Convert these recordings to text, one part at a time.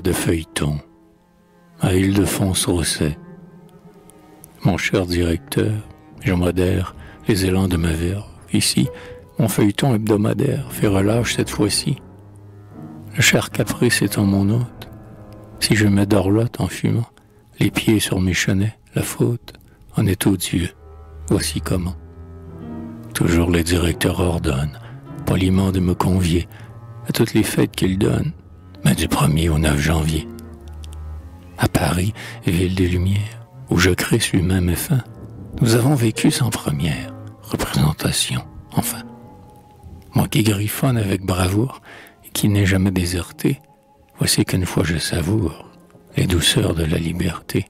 de feuilleton à Île-de-France-Rosset. Mon cher directeur, je modère les élans de ma verve. Ici, mon feuilleton hebdomadaire fait relâche cette fois-ci. Le cher caprice étant mon hôte, si je me dorlote en fumant, les pieds sur mes chenets, la faute en est odieux. Voici comment. Toujours le directeur ordonne, poliment de me convier à toutes les fêtes qu'il donne, mais du 1er au 9 janvier. À Paris, ville des Lumières, où je crée lui-même mes nous avons vécu sans première représentation, enfin. Moi qui griffonne avec bravoure et qui n'ai jamais déserté, voici qu'une fois je savoure les douceurs de la liberté.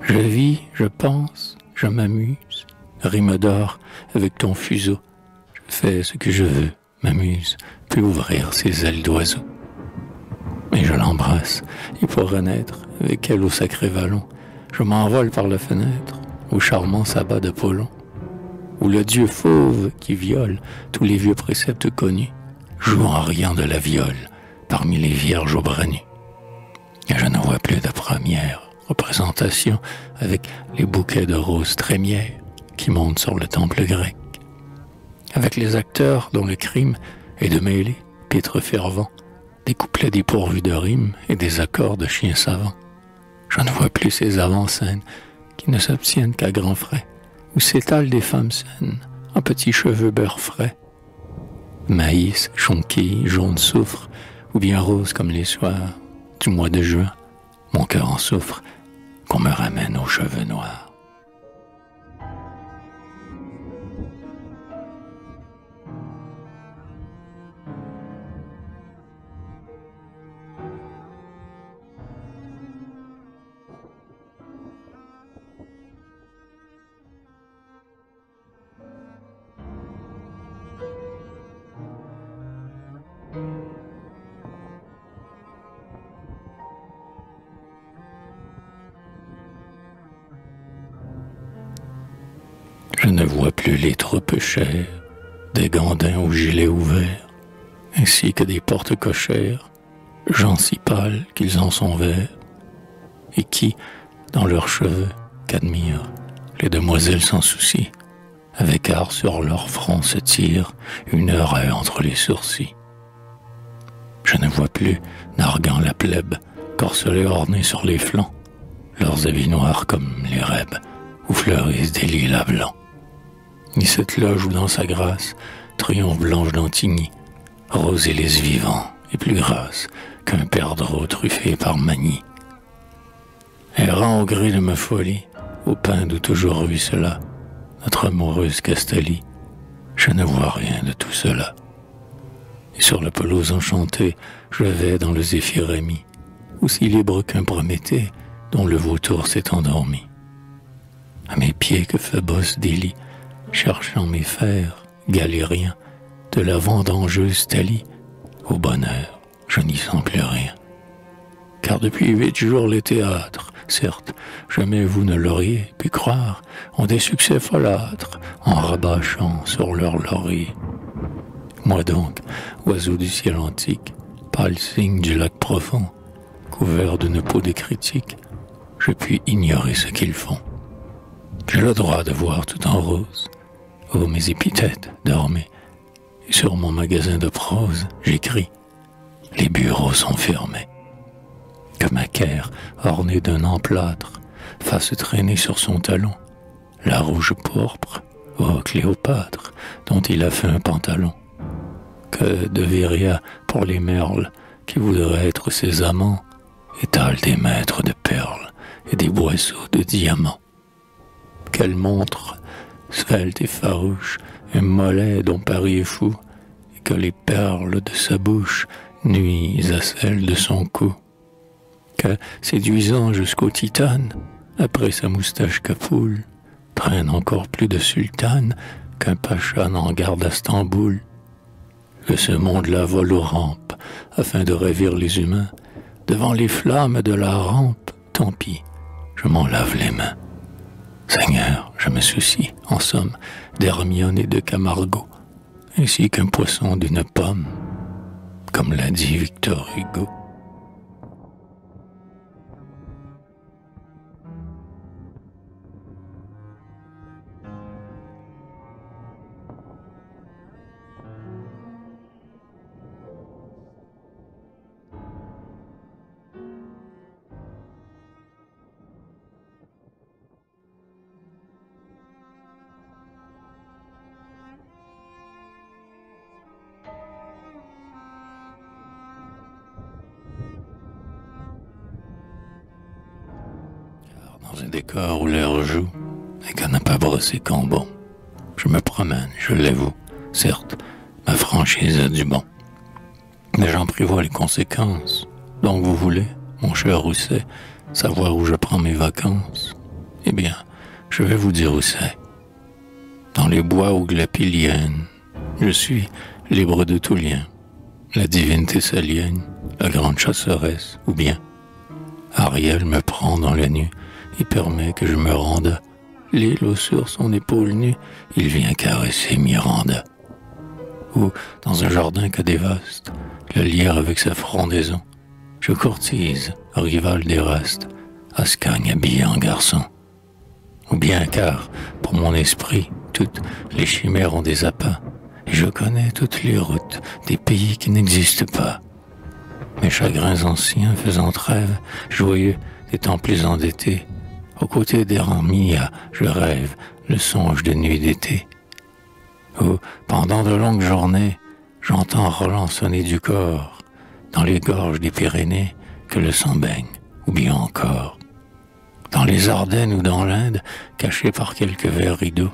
Je vis, je pense, je m'amuse, rime d'or avec ton fuseau. Je fais ce que je veux, m'amuse, puis ouvrir ses ailes d'oiseau. Mais je l'embrasse, et pour renaître, avec elle au sacré vallon, je m'envole par la fenêtre, au charmant sabbat d'Apollon, où le dieu fauve qui viole tous les vieux préceptes connus, joue en riant de la viole parmi les vierges au bras nus. Et je ne vois plus de première représentation avec les bouquets de roses trémières qui montent sur le temple grec, avec les acteurs dont le crime est de mêler, pitre fervent, des couplets dépourvus de rimes et des accords de chiens savants. Je ne vois plus ces avant-scènes qui ne s'obtiennent qu'à grands frais, où s'étalent des femmes saines en petits cheveux beurre frais. Maïs, chonquille, jaune soufre, ou bien rose comme les soirs du mois de juin, mon cœur en souffre qu'on me ramène aux cheveux noirs. Je ne vois plus les troupes chères, des gandins aux gilets ouverts, ainsi que des portes cochères, gens si pâles qu'ils en sont verts, et qui, dans leurs cheveux, qu'admirent les demoiselles sans souci, avec art sur leur front se tirent une heure entre les sourcils. Je ne vois plus, narguant la plèbe, corselets ornés sur les flancs, leurs habits noirs comme les rêbes, où fleurissent des lilas blancs ni cette loge où dans sa grâce triomphe blanche d'Antigny, rose et les vivant, et plus grasse qu'un perdreau truffé par manie. Errant au gré de ma folie, au pain d'où toujours cela, notre amoureuse Castalie, je ne vois rien de tout cela. Et sur la pelouse enchantée, je vais dans le zéphyr ami, aussi libre qu'un Prométhée dont le vautour s'est endormi. À mes pieds que Phébos délie, cherchant mes fers galériens de la vendangeuse Thalie, au bonheur, je n'y sens plus rien. Car depuis huit jours les théâtres, certes, jamais vous ne l'auriez pu croire, ont des succès folâtres en rabâchant sur leur laurier. Moi donc, oiseau du ciel antique, pâle signe du lac profond, couvert d'une peau de critiques, je puis ignorer ce qu'ils font. J'ai le droit de voir tout en rose, Oh, mes épithètes, dormez. sur mon magasin de prose, j'écris. Les bureaux sont fermés. Que Macaire, orné d'un emplâtre, fasse traîner sur son talon la rouge pourpre, oh Cléopâtre, dont il a fait un pantalon. Que de Viria pour les merles qui voudraient être ses amants, étale des maîtres de perles et des boisseaux de diamants. Qu'elle montre svelte et farouche, un mollet dont Paris est fou, et que les perles de sa bouche nuisent à celles de son cou. Que, séduisant jusqu'au titane, après sa moustache capoule, traîne encore plus de sultane qu'un pacha n'en garde à Stamboul. Que ce monde-là vole aux rampes, afin de ravir les humains, devant les flammes de la rampe, tant pis, je m'en lave les mains. Seigneur, je me soucie, en somme, d'Hermione et de Camargo, ainsi qu'un poisson d'une pomme, comme l'a dit Victor Hugo. Dans un décor où l'air joue et qu'on n'a pas brossé bon. Je me promène, je l'avoue, certes, ma franchise a du bon. Mais j'en prévois les conséquences. Donc vous voulez, mon cher Rousset, savoir où je prends mes vacances? Eh bien, je vais vous dire où c'est. Dans les bois où glapilienne, je suis libre de tout lien. La divine Thessalienne, la grande chasseresse, ou bien Ariel me prend dans la nuit et permet que je me rende. L'île sur son épaule nue, il vient caresser Miranda. Ou, dans un jardin que dévaste, le lierre avec sa frondaison, je courtise, rival des restes, Ascagne habillé en garçon. Ou bien car, pour mon esprit, toutes les chimères ont des appâts, et je connais toutes les routes des pays qui n'existent pas. Mes chagrins anciens faisant trêve, joyeux des temps plus endettés, aux côtés des rangs Mia, je rêve le songe de nuit d'été. Où, pendant de longues journées, j'entends Roland sonner du corps, dans les gorges des Pyrénées, que le sang baigne, ou bien encore. Dans les Ardennes ou dans l'Inde, caché par quelques verres rideaux,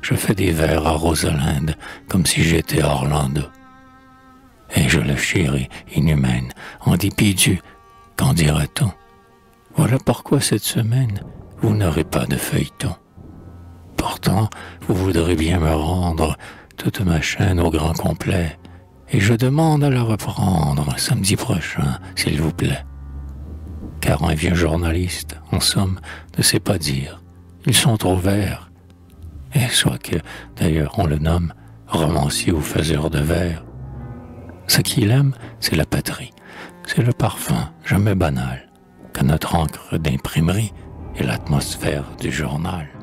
je fais des vers à Rosalinde, comme si j'étais Orlando et je la chéris inhumaine, en dépit du qu'en dira-t-on Voilà pourquoi cette semaine, vous n'aurez pas de feuilleton. Pourtant, vous voudrez bien me rendre toute ma chaîne au grand complet, et je demande à la reprendre samedi prochain, s'il vous plaît. Car un vieux journaliste, en somme, ne sait pas dire. Ils sont trop verts. Et soit que, d'ailleurs, on le nomme romancier ou faiseur de vers, ce qu'il aime, c'est la patrie. C'est le parfum, jamais banal, que notre encre d'imprimerie et l'atmosphère du journal.